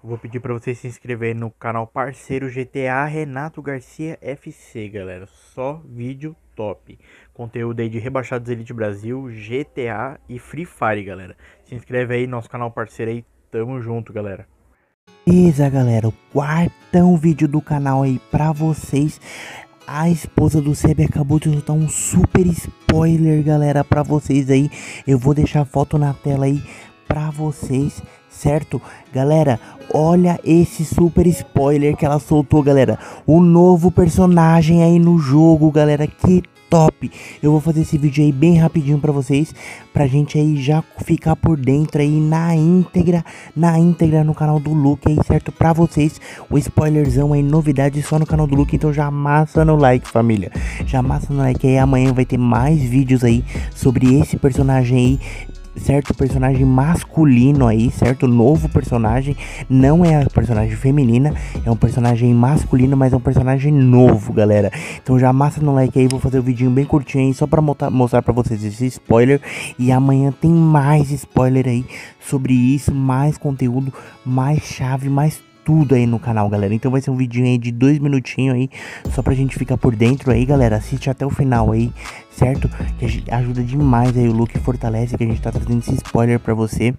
vou pedir para você se inscrever no canal parceiro GTA Renato Garcia FC, galera. Só vídeo top. Conteúdo aí de Rebaixados Elite Brasil, GTA e Free Fire, galera. Se inscreve aí no nosso canal parceiro aí. Tamo junto, galera. Beleza, galera. O quartão vídeo do canal aí pra vocês. A esposa do Seb acabou de soltar um super spoiler, galera, pra vocês aí. Eu vou deixar a foto na tela aí pra vocês, certo? Galera, olha esse super spoiler que ela soltou, galera. O novo personagem aí no jogo, galera. Que top. Eu vou fazer esse vídeo aí bem rapidinho para vocês, pra gente aí já ficar por dentro aí na íntegra, na íntegra no canal do Luke aí, certo? Pra vocês, o spoilerzão aí, novidade só no canal do Luke, então já amassa no like, família. Já amassa no like aí, amanhã vai ter mais vídeos aí sobre esse personagem aí certo personagem masculino aí, certo? Novo personagem, não é a personagem feminina, é um personagem masculino, mas é um personagem novo, galera. Então já massa no like aí, vou fazer um vídeo bem curtinho aí, só pra mostrar pra vocês esse spoiler. E amanhã tem mais spoiler aí sobre isso, mais conteúdo, mais chave, mais tudo aí no canal, galera. Então vai ser um vídeo aí de dois minutinhos aí, só pra gente ficar por dentro aí, galera. Assiste até o final aí, certo? Que ajuda demais aí o look fortalece que a gente tá trazendo esse spoiler pra você,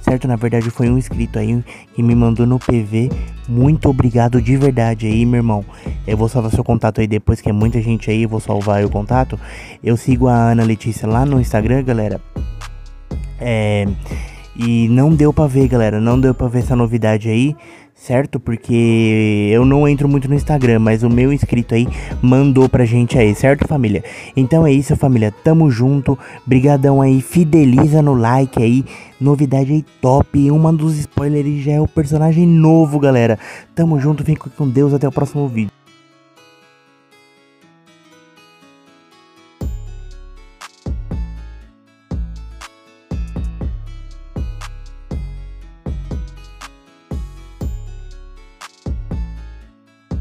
certo? Na verdade foi um inscrito aí que me mandou no PV. Muito obrigado de verdade aí, meu irmão. Eu vou salvar seu contato aí depois, que é muita gente aí, eu vou salvar o contato. Eu sigo a Ana Letícia lá no Instagram, galera. É... E não deu pra ver, galera, não deu pra ver essa novidade aí certo? Porque eu não entro muito no Instagram, mas o meu inscrito aí mandou pra gente aí, certo, família? Então é isso, família. Tamo junto. Brigadão aí, fideliza no like aí. Novidade aí top. Uma dos spoilers já é o personagem novo, galera. Tamo junto, fica com Deus. Até o próximo vídeo.